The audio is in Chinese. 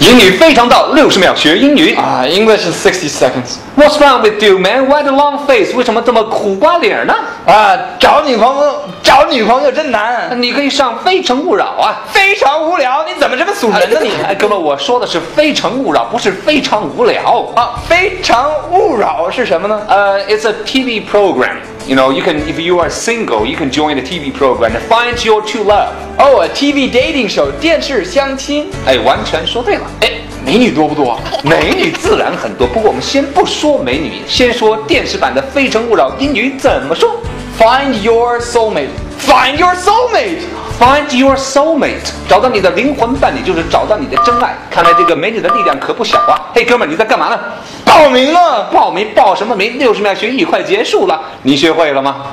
英语非常到六十秒学英语。啊、e n g l i s h is sixty seconds。What's wrong with you, man? Why the long face? 为什么这么苦瓜脸呢？啊，找女朋友找女朋友真难，你可以上《非诚勿扰》啊。非常无聊。你怎么这么损人呢你？哎，哥们，我说的是《非诚勿扰》，不是非常无聊。啊，非诚勿扰是什么呢？呃、i t s a TV program. You know, you can if you are single, you can join the TV program and find your true love. Oh,、a t v dating show，电视相亲。哎，完全说对了。哎，美女多不多？美女自然很多，不过我们先不说美女，先说电视版的《非诚勿扰》英语怎么说 Find your soulmate. Find your soulmate.？Find your soulmate，找到你的灵魂伴侣就是找到你的真爱。看来这个美女的力量可不小啊！嘿，哥们儿，你在干嘛呢？报名了。报名报什么名？六十秒学英语快结束了，你学会了吗？